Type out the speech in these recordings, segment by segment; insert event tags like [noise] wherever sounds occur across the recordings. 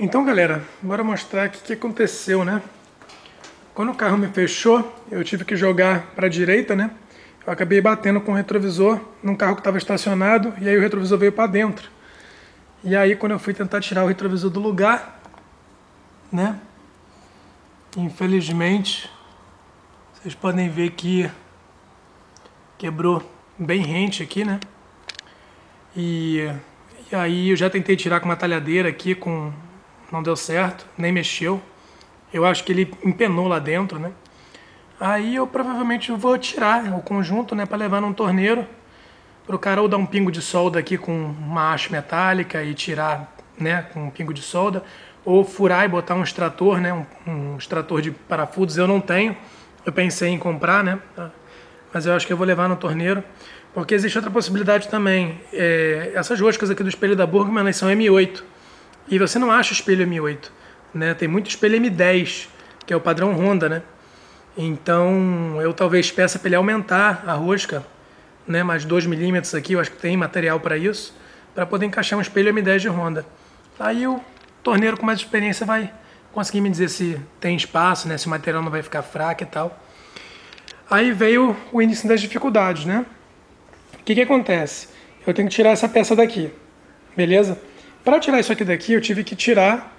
Então galera, bora mostrar aqui o que aconteceu, né? Quando o carro me fechou, eu tive que jogar para a direita, né? Eu acabei batendo com o retrovisor num carro que estava estacionado e aí o retrovisor veio para dentro. E aí quando eu fui tentar tirar o retrovisor do lugar, né? Infelizmente, vocês podem ver que quebrou bem rente aqui, né? E, e aí eu já tentei tirar com uma talhadeira aqui com não deu certo, nem mexeu. Eu acho que ele empenou lá dentro, né? Aí eu provavelmente vou tirar o conjunto, né, para levar num torneiro, para o cara ou dar um pingo de solda aqui com uma haste metálica e tirar, né, com um pingo de solda, ou furar e botar um extrator, né, um, um extrator de parafusos. Eu não tenho, eu pensei em comprar, né, mas eu acho que eu vou levar no torneiro, porque existe outra possibilidade também. É, essas roscas aqui do espelho da Burgman, elas são M8. E você não acha espelho M8, né? Tem muito espelho M10, que é o padrão Honda, né? Então, eu talvez peça para ele aumentar a rosca, né, mais 2 milímetros aqui, eu acho que tem material para isso, para poder encaixar um espelho M10 de Honda. Aí o torneiro com mais experiência vai conseguir me dizer se tem espaço, né, se o material não vai ficar fraco e tal. Aí veio o início das dificuldades, né? O que que acontece? Eu tenho que tirar essa peça daqui, beleza? Para tirar isso aqui daqui, eu tive que tirar,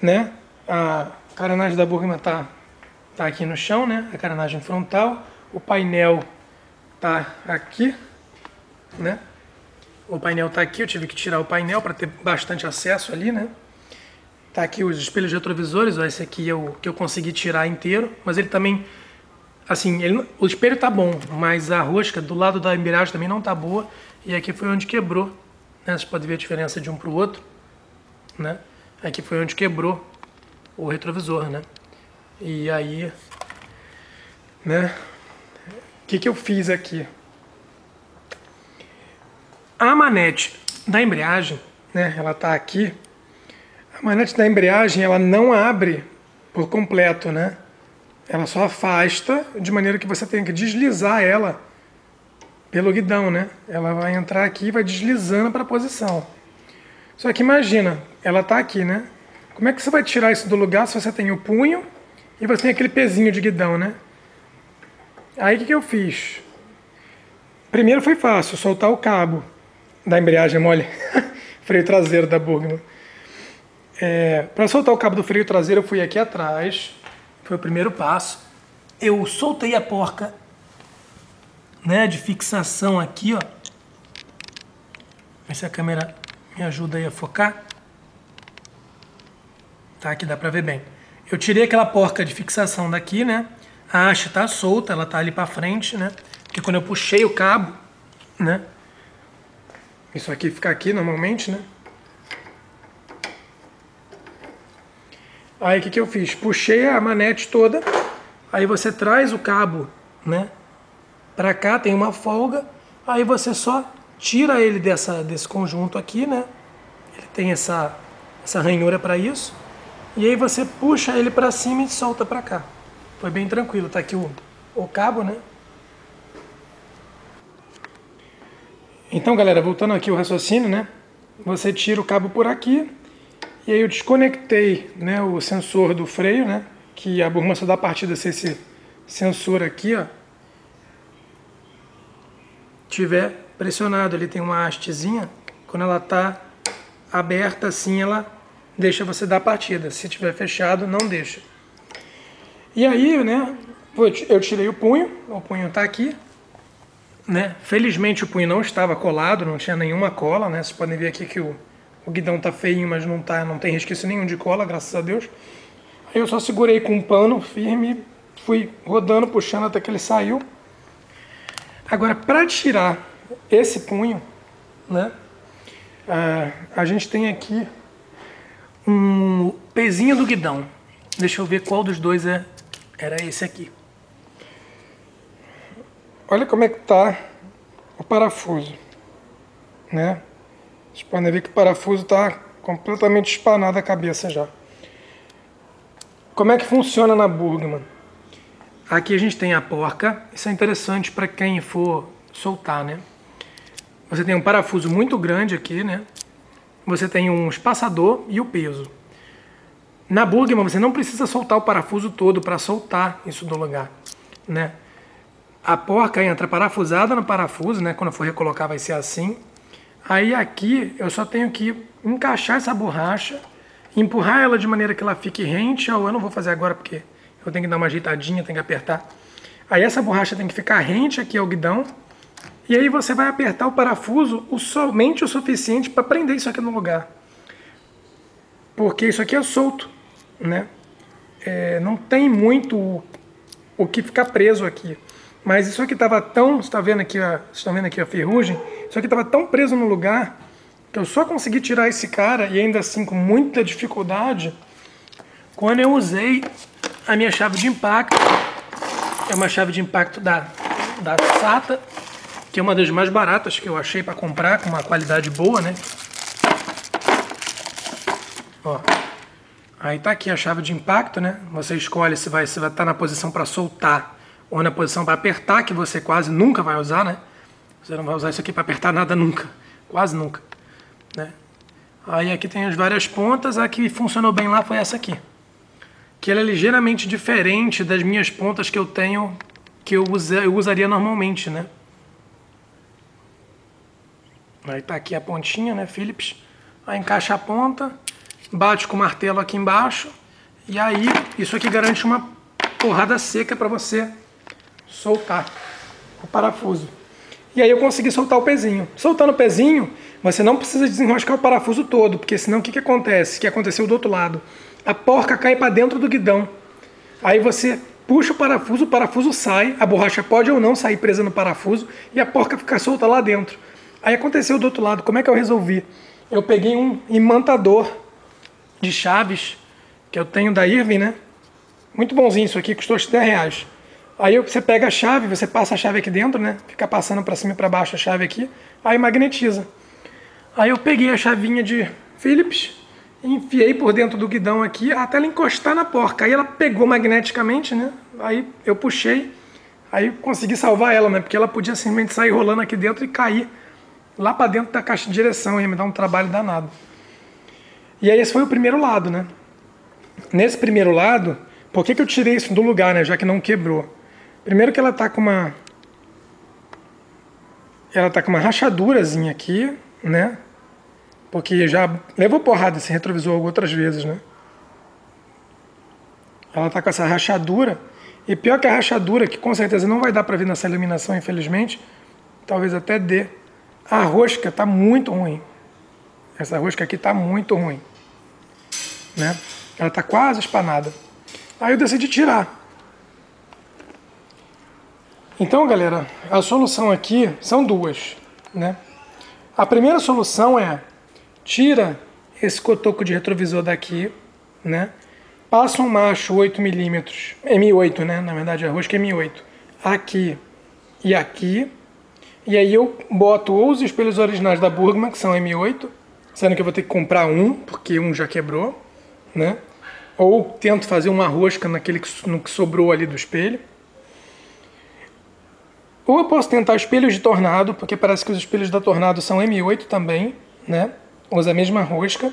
né? A carenagem da Burgman tá, tá aqui no chão, né? A carenagem frontal. O painel tá aqui, né? O painel tá aqui, eu tive que tirar o painel para ter bastante acesso ali, né? Tá aqui os espelhos retrovisores, ó, esse aqui é o que eu consegui tirar inteiro, mas ele também, assim, ele, o espelho tá bom, mas a rosca do lado da embreagem também não tá boa, e aqui foi onde quebrou, né? Você pode ver a diferença de um para o outro. Né? Aqui foi onde quebrou o retrovisor. Né? E aí, né? o que, que eu fiz aqui? A manete da embreagem, né? ela está aqui. A manete da embreagem ela não abre por completo, né? Ela só afasta de maneira que você tem que deslizar ela pelo guidão, né? Ela vai entrar aqui e vai deslizando para a posição. Só que imagina, ela está aqui, né? Como é que você vai tirar isso do lugar se você tem o punho e você tem aquele pezinho de guidão, né? Aí o que, que eu fiz? Primeiro foi fácil, soltar o cabo da embreagem mole, [laughs] freio traseiro da Burgman. É, para soltar o cabo do freio traseiro eu fui aqui atrás, foi o primeiro passo. Eu soltei a porca né, de fixação aqui, ó. Ver se a câmera me ajuda aí a focar. Tá, aqui dá pra ver bem. Eu tirei aquela porca de fixação daqui, né? A haste tá solta, ela tá ali pra frente, né? Porque quando eu puxei o cabo, né? Isso aqui fica aqui normalmente, né? Aí o que, que eu fiz? Puxei a manete toda, aí você traz o cabo, né? Para cá tem uma folga, aí você só tira ele dessa, desse conjunto aqui, né? Ele tem essa, essa ranhura para isso. E aí você puxa ele para cima e solta para cá. Foi bem tranquilo, tá aqui o, o cabo, né? Então, galera, voltando aqui o raciocínio, né? Você tira o cabo por aqui e aí eu desconectei, né, o sensor do freio, né? Que a só dá partida se esse sensor aqui, ó, tiver pressionado, ele tem uma hastezinha, quando ela está aberta assim, ela deixa você dar a partida. Se tiver fechado, não deixa. E aí, né, eu tirei o punho, o punho está aqui, né? Felizmente o punho não estava colado, não tinha nenhuma cola, né? Vocês podem ver aqui que o, o guidão tá feinho, mas não tá, não tem resquício nenhum de cola, graças a Deus. Aí eu só segurei com um pano firme, fui rodando, puxando até que ele saiu. Agora, para tirar esse punho, né, a gente tem aqui um pezinho do guidão. Deixa eu ver qual dos dois é, era esse aqui. Olha como é que tá o parafuso, né? Vocês podem ver que o parafuso está completamente espanado a cabeça já. Como é que funciona na Burgman? Aqui a gente tem a porca, isso é interessante para quem for soltar, né? Você tem um parafuso muito grande aqui, né? Você tem um espaçador e o peso. Na Burgman você não precisa soltar o parafuso todo para soltar isso do lugar, né? A porca entra parafusada no parafuso, né? Quando eu for recolocar vai ser assim. Aí aqui eu só tenho que encaixar essa borracha, empurrar ela de maneira que ela fique rente, ou eu não vou fazer agora porque eu tenho que dar uma ajeitadinha, tenho que apertar. Aí essa borracha tem que ficar rente aqui ao guidão, e aí você vai apertar o parafuso o somente o suficiente para prender isso aqui no lugar. Porque isso aqui é solto, né? É, não tem muito o que ficar preso aqui. Mas isso aqui estava tão, você está vendo aqui, estão vendo aqui a ferrugem? Isso aqui estava tão preso no lugar que eu só consegui tirar esse cara e ainda assim com muita dificuldade quando eu usei a minha chave de impacto. É uma chave de impacto da, da SATA, que é uma das mais baratas que eu achei para comprar, com uma qualidade boa, né? Ó, aí tá aqui a chave de impacto, né? Você escolhe se vai estar vai tá na posição para soltar ou na posição para apertar, que você quase nunca vai usar, né? Você não vai usar isso aqui para apertar nada nunca, quase nunca, né? Aí aqui tem as várias pontas, a que funcionou bem lá foi essa aqui. Que ela é ligeiramente diferente das minhas pontas que eu tenho, que eu, usa, eu usaria normalmente, né? Aí tá aqui a pontinha, né, Philips? Aí encaixa a ponta, bate com o martelo aqui embaixo, e aí isso aqui garante uma porrada seca para você soltar o parafuso. E aí eu consegui soltar o pezinho. Soltando o pezinho, você não precisa desenroscar o parafuso todo, porque senão o que, que acontece? O que aconteceu do outro lado? A porca cai para dentro do guidão. Aí você puxa o parafuso, o parafuso sai, a borracha pode ou não sair presa no parafuso e a porca fica solta lá dentro. Aí aconteceu do outro lado, como é que eu resolvi? Eu peguei um imantador de chaves que eu tenho da Irving, né? Muito bonzinho isso aqui, custou 10 reais. Aí você pega a chave, você passa a chave aqui dentro, né? Fica passando para cima e para baixo a chave aqui, aí magnetiza. Aí eu peguei a chavinha de Phillips, enfiei por dentro do guidão aqui até ela encostar na porca. Aí ela pegou magneticamente, né? Aí eu puxei, aí consegui salvar ela, né? Porque ela podia simplesmente sair rolando aqui dentro e cair lá para dentro da caixa de direção, ia me dar um trabalho danado. E aí esse foi o primeiro lado, né? Nesse primeiro lado, por que, que eu tirei isso do lugar, né? Já que não quebrou. Primeiro que ela tá com uma ela tá com uma rachadurazinha aqui, né? Porque já levou porrada esse retrovisor outras vezes, né? Ela tá com essa rachadura. E pior que a rachadura, que com certeza não vai dar para ver nessa iluminação, infelizmente, talvez até dê. A rosca tá muito ruim. Essa rosca aqui tá muito ruim. Né? Ela tá quase espanada. Aí eu decidi tirar. Então, galera, a solução aqui são duas, né? A primeira solução é tira esse cotoco de retrovisor daqui, né? Passa um macho 8mm, M8, né? Na verdade, a rosca é M8, aqui e aqui. E aí eu boto ou os espelhos originais da Burgman, que são M8, sendo que eu vou ter que comprar um, porque um já quebrou, né? Ou tento fazer uma rosca naquele que, no que sobrou ali do espelho. Ou eu posso tentar espelhos de tornado, porque parece que os espelhos da tornado são M8 também, né? Usa a mesma rosca.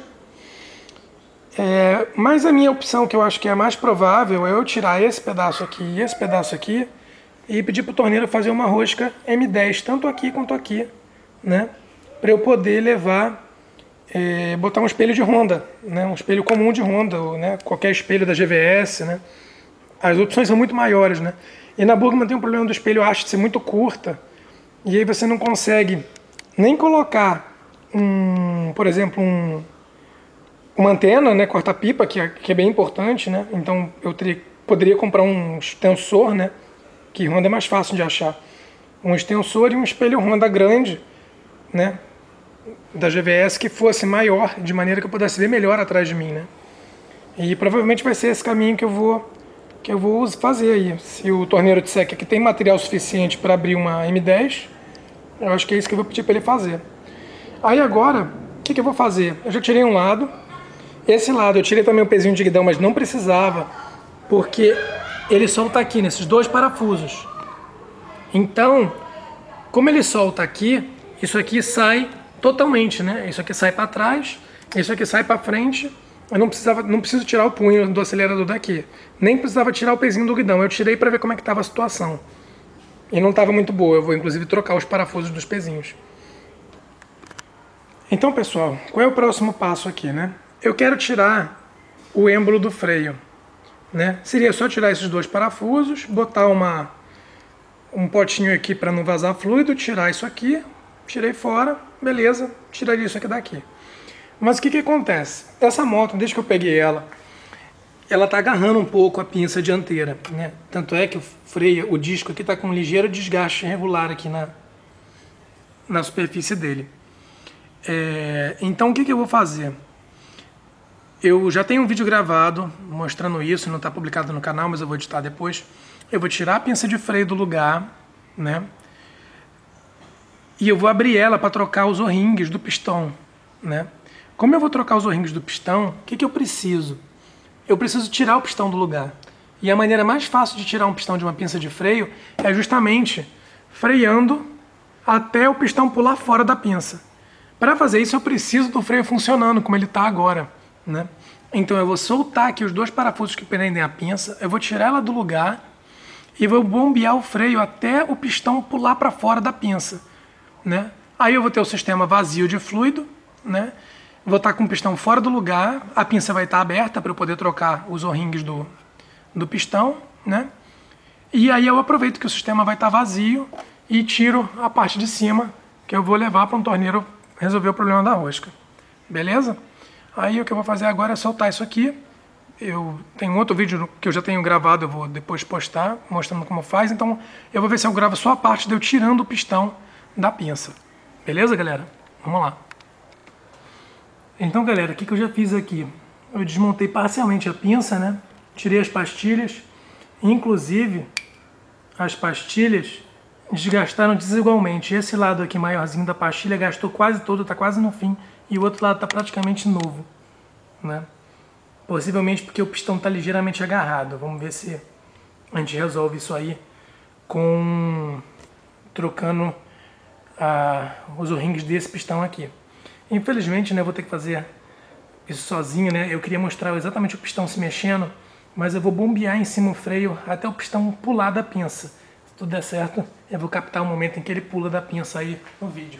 É, mas a minha opção, que eu acho que é a mais provável, é eu tirar esse pedaço aqui e esse pedaço aqui e pedir para o torneiro fazer uma rosca M10, tanto aqui quanto aqui, né? Para eu poder levar, é, botar um espelho de Honda, né? Um espelho comum de Honda, ou, né? qualquer espelho da GVS, né? As opções são muito maiores, né? E na Burgman tem um problema do espelho haste ser muito curta. E aí você não consegue nem colocar, um, por exemplo, um, uma antena, né, corta-pipa, que, é, que é bem importante, né? Então eu teria, poderia comprar um extensor, né? Que Honda é mais fácil de achar. Um extensor e um espelho Honda grande, né? Da GVS que fosse maior, de maneira que eu pudesse ver melhor atrás de mim, né? E provavelmente vai ser esse caminho que eu vou que eu vou fazer aí. Se o torneiro disser que aqui tem material suficiente para abrir uma M10, eu acho que é isso que eu vou pedir para ele fazer. Aí agora, o que, que eu vou fazer? Eu já tirei um lado. Esse lado eu tirei também o pezinho de guidão, mas não precisava, porque ele solta aqui nesses dois parafusos. Então, como ele solta aqui, isso aqui sai totalmente, né? Isso aqui sai para trás, isso aqui sai para frente eu não precisava, não preciso tirar o punho do acelerador daqui, nem precisava tirar o pezinho do guidão. Eu tirei para ver como é que estava a situação. E não estava muito boa. Eu vou inclusive trocar os parafusos dos pezinhos. Então, pessoal, qual é o próximo passo aqui, né? Eu quero tirar o êmbolo do freio, né? Seria só tirar esses dois parafusos, botar uma um potinho aqui para não vazar fluido, tirar isso aqui, tirei fora, beleza, tiraria isso aqui daqui. Mas o que, que acontece? Essa moto, desde que eu peguei ela, ela está agarrando um pouco a pinça dianteira, né? Tanto é que o freio, o disco aqui está com um ligeiro desgaste regular aqui na, na superfície dele. É, então o que, que eu vou fazer? Eu já tenho um vídeo gravado mostrando isso, não está publicado no canal, mas eu vou editar depois. Eu vou tirar a pinça de freio do lugar, né? E eu vou abrir ela para trocar os o-rings do pistão, né? Como eu vou trocar os o-rings do pistão, o que, que eu preciso? Eu preciso tirar o pistão do lugar. E a maneira mais fácil de tirar um pistão de uma pinça de freio é justamente freando até o pistão pular fora da pinça. Para fazer isso, eu preciso do freio funcionando como ele está agora. Né? Então eu vou soltar aqui os dois parafusos que prendem a pinça, eu vou tirar ela do lugar e vou bombear o freio até o pistão pular para fora da pinça. Né? Aí eu vou ter o sistema vazio de fluido, né? Vou estar com o pistão fora do lugar, a pinça vai estar aberta para eu poder trocar os o-rings do, do pistão, né? E aí eu aproveito que o sistema vai estar vazio e tiro a parte de cima que eu vou levar para um torneiro resolver o problema da rosca. Beleza? Aí o que eu vou fazer agora é soltar isso aqui. Eu tenho outro vídeo que eu já tenho gravado, eu vou depois postar, mostrando como faz. Então eu vou ver se eu gravo só a parte de eu tirando o pistão da pinça. Beleza, galera? Vamos lá. Então, galera, o que, que eu já fiz aqui? Eu desmontei parcialmente a pinça, né? Tirei as pastilhas. Inclusive, as pastilhas desgastaram desigualmente. Esse lado aqui maiorzinho da pastilha gastou quase todo, está quase no fim. E o outro lado está praticamente novo, né? Possivelmente porque o pistão está ligeiramente agarrado. Vamos ver se a gente resolve isso aí com trocando ah, os o-rings desse pistão aqui. Infelizmente, né, eu vou ter que fazer isso sozinho, né? Eu queria mostrar exatamente o pistão se mexendo, mas eu vou bombear em cima o freio até o pistão pular da pinça. Tudo der certo, eu vou captar o momento em que ele pula da pinça aí no vídeo.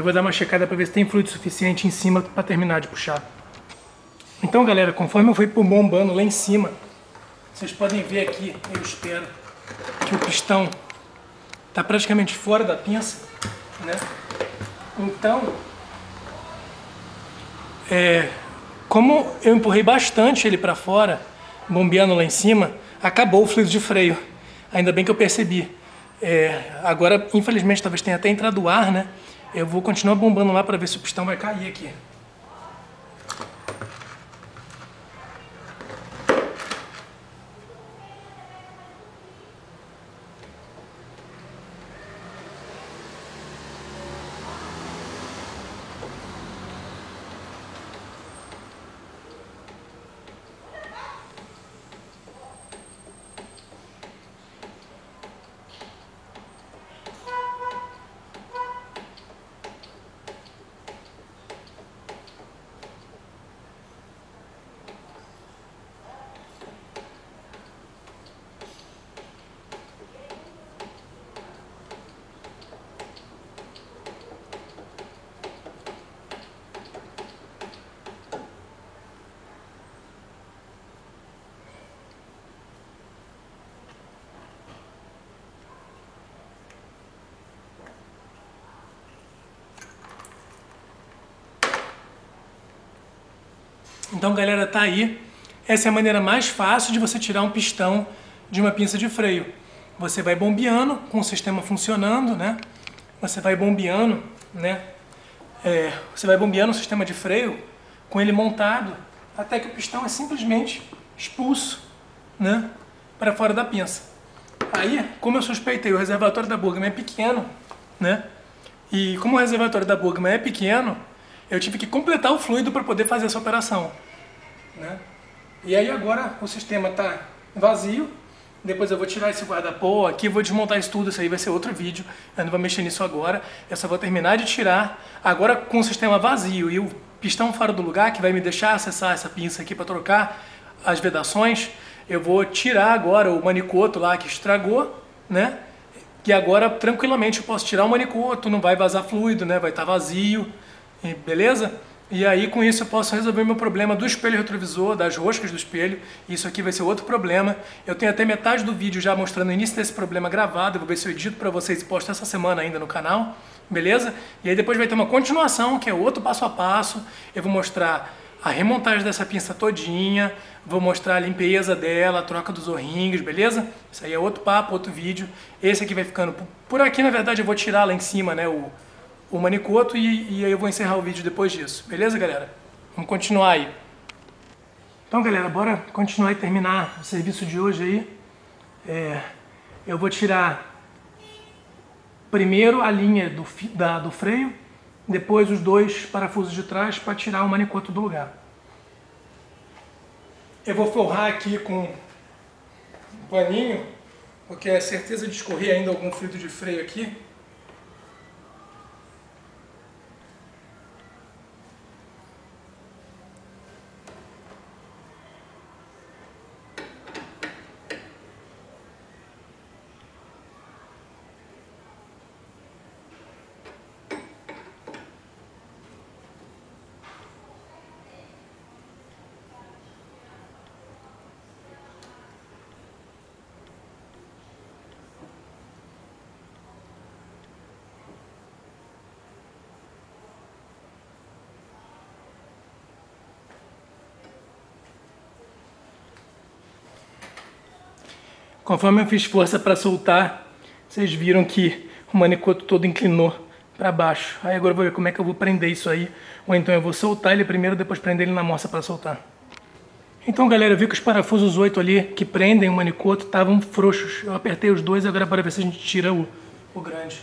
Eu vou dar uma checada para ver se tem fluido suficiente em cima para terminar de puxar. Então, galera, conforme eu fui bombando lá em cima, vocês podem ver aqui, eu espero, que o pistão está praticamente fora da pinça, né? Então, é, como eu empurrei bastante ele para fora, bombeando lá em cima, acabou o fluido de freio. Ainda bem que eu percebi. É, agora, infelizmente, talvez tenha até entrado ar, né? Eu vou continuar bombando lá para ver se o pistão vai cair aqui. Então, galera, tá aí. Essa é a maneira mais fácil de você tirar um pistão de uma pinça de freio. Você vai bombeando com o sistema funcionando, né? Você vai bombeando, né? É, você vai bombeando o sistema de freio com ele montado até que o pistão é simplesmente expulso, né? Para fora da pinça. Aí, como eu suspeitei, o reservatório da Burgman é pequeno, né? E como o reservatório da Burgman é pequeno, eu tive que completar o fluido para poder fazer essa operação, né? E aí agora o sistema está vazio, depois eu vou tirar esse guarda-pó aqui, vou desmontar isso tudo, isso aí vai ser outro vídeo, eu não vou mexer nisso agora, eu só vou terminar de tirar, agora com o sistema vazio e o pistão fora do lugar, que vai me deixar acessar essa pinça aqui para trocar as vedações, eu vou tirar agora o manicoto lá que estragou, né? Que agora tranquilamente eu posso tirar o manicoto, não vai vazar fluido, né? Vai estar tá vazio, beleza? E aí com isso eu posso resolver meu problema do espelho retrovisor, das roscas do espelho. Isso aqui vai ser outro problema. Eu tenho até metade do vídeo já mostrando o início desse problema gravado. Eu vou ver se eu edito para vocês e posto essa semana ainda no canal. Beleza? E aí depois vai ter uma continuação, que é outro passo a passo. Eu vou mostrar a remontagem dessa pinça todinha, vou mostrar a limpeza dela, a troca dos orrinhos, beleza? Isso aí é outro papo, outro vídeo. Esse aqui vai ficando por aqui, na verdade eu vou tirar lá em cima, né, o o manicoto e, e aí eu vou encerrar o vídeo depois disso. Beleza, galera? Vamos continuar aí. Então, galera, bora continuar e terminar o serviço de hoje aí. É, eu vou tirar primeiro a linha do, da, do freio, depois os dois parafusos de trás para tirar o manicoto do lugar. Eu vou forrar aqui com um paninho, porque é certeza de escorrer ainda algum fluido de freio aqui. Conforme eu fiz força para soltar, vocês viram que o manicoto todo inclinou para baixo. Aí agora eu vou ver como é que eu vou prender isso aí. Ou então eu vou soltar ele primeiro, depois prender ele na moça para soltar. Então galera, eu vi que os parafusos 8 ali que prendem o manicoto estavam frouxos. Eu apertei os dois, agora para ver se a gente tira o, o grande.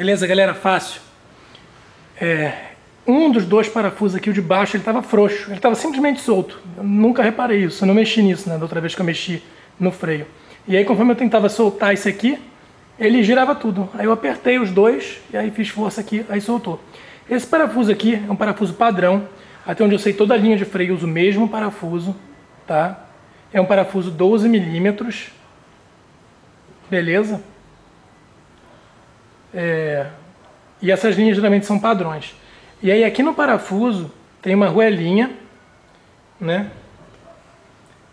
Beleza, galera? Fácil. É, um dos dois parafusos aqui, o de baixo, ele estava frouxo. Ele estava simplesmente solto. Eu nunca reparei isso. Eu não mexi nisso, né? Da outra vez que eu mexi no freio. E aí, conforme eu tentava soltar esse aqui, ele girava tudo. Aí eu apertei os dois e aí fiz força aqui, aí soltou. Esse parafuso aqui é um parafuso padrão. Até onde eu sei, toda a linha de freio usa o mesmo parafuso, tá? É um parafuso 12 milímetros. Beleza? É, e essas linhas geralmente são padrões. E aí aqui no parafuso tem uma ruelinha, né?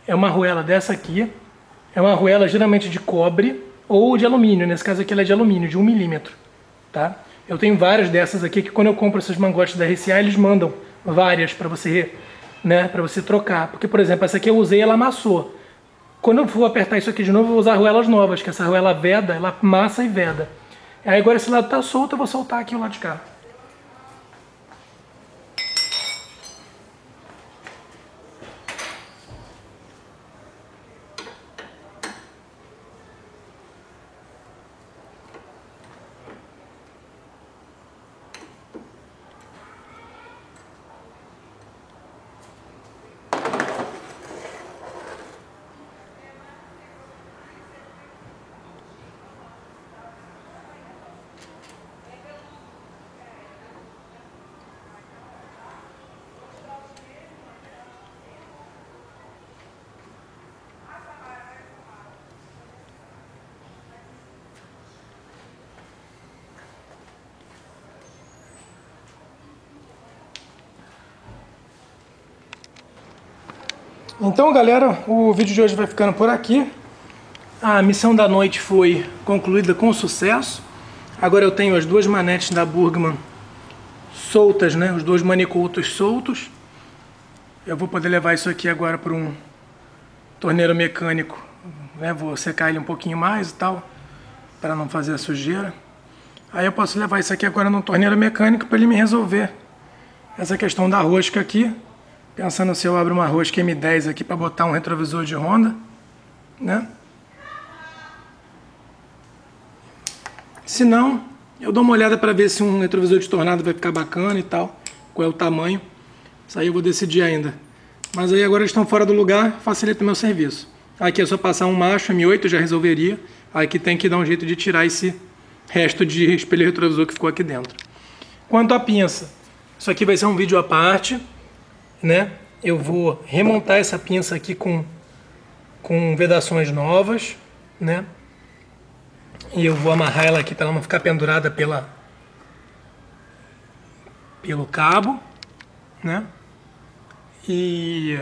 É uma arruela dessa aqui. É uma arruela geralmente de cobre ou de alumínio. Nesse caso aqui ela é de alumínio, de 1 milímetro. Tá? Eu tenho várias dessas aqui que quando eu compro esses mangotes da RCA, eles mandam várias para você, né, para você trocar. Porque, por exemplo, essa aqui eu usei ela amassou. Quando eu for apertar isso aqui de novo, eu vou usar arruelas novas, que essa arruela veda, ela massa e veda. Aí agora esse lado está solto, eu vou soltar aqui o lado de cá. Então, galera, o vídeo de hoje vai ficando por aqui. A missão da noite foi concluída com sucesso. Agora eu tenho as duas manetes da Burgman soltas, né? Os dois manicultos soltos. Eu vou poder levar isso aqui agora para um torneiro mecânico. Né? Vou secar ele um pouquinho mais e tal, para não fazer a sujeira. Aí eu posso levar isso aqui agora no torneiro mecânico para ele me resolver essa questão da rosca aqui. Pensando se eu abro uma rosca M10 aqui para botar um retrovisor de Honda, né? Se não, eu dou uma olhada para ver se um retrovisor de tornado vai ficar bacana e tal, qual é o tamanho. Isso aí eu vou decidir ainda. Mas aí agora estão fora do lugar, facilita meu serviço. Aqui é só passar um macho M8 já resolveria. Aqui tem que dar um jeito de tirar esse resto de espelho retrovisor que ficou aqui dentro. Quanto à pinça, isso aqui vai ser um vídeo à parte né? Eu vou remontar essa pinça aqui com, com vedações novas, né? E eu vou amarrar ela aqui para ela não ficar pendurada pela, pelo cabo, né? E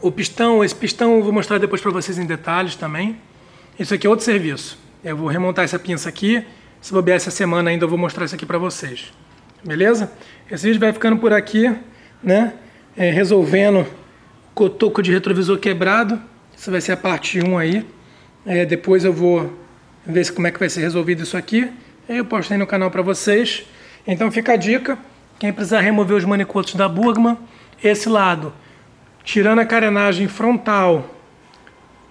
o pistão, esse pistão eu vou mostrar depois para vocês em detalhes também. Isso aqui é outro serviço. Eu vou remontar essa pinça aqui. Se bobear essa semana ainda eu vou mostrar isso aqui para vocês. Beleza? Esse vídeo vai ficando por aqui né? É, resolvendo cotoco de retrovisor quebrado. Essa vai ser a parte 1 aí. É, depois eu vou ver como é que vai ser resolvido isso aqui. Eu postei no canal para vocês. Então fica a dica. Quem precisar remover os manicotos da Burgman, esse lado, tirando a carenagem frontal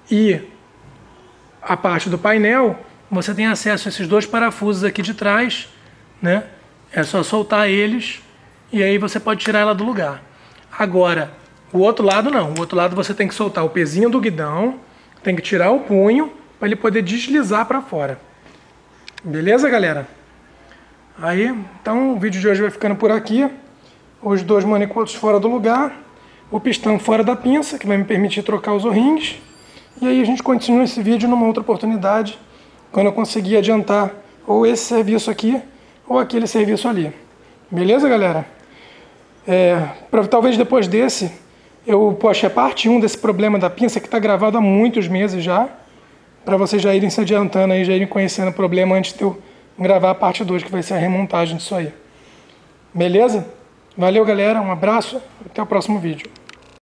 e a parte do painel, você tem acesso a esses dois parafusos aqui de trás, né? É só soltar eles e aí você pode tirar ela do lugar. Agora, o outro lado não. O outro lado você tem que soltar o pezinho do guidão, tem que tirar o punho para ele poder deslizar para fora. Beleza, galera? Aí, então o vídeo de hoje vai ficando por aqui. Os dois manicotos fora do lugar, o pistão fora da pinça, que vai me permitir trocar os o-rings. E aí a gente continua esse vídeo numa outra oportunidade, quando eu conseguir adiantar ou esse serviço aqui, ou aquele serviço ali. Beleza, galera? É, pra, talvez depois desse eu poste a parte 1 desse problema da pinça que está gravado há muitos meses já, para vocês já irem se adiantando aí, já irem conhecendo o problema antes de eu gravar a parte 2, que vai ser a remontagem disso aí. Beleza? Valeu, galera, um abraço, até o próximo vídeo.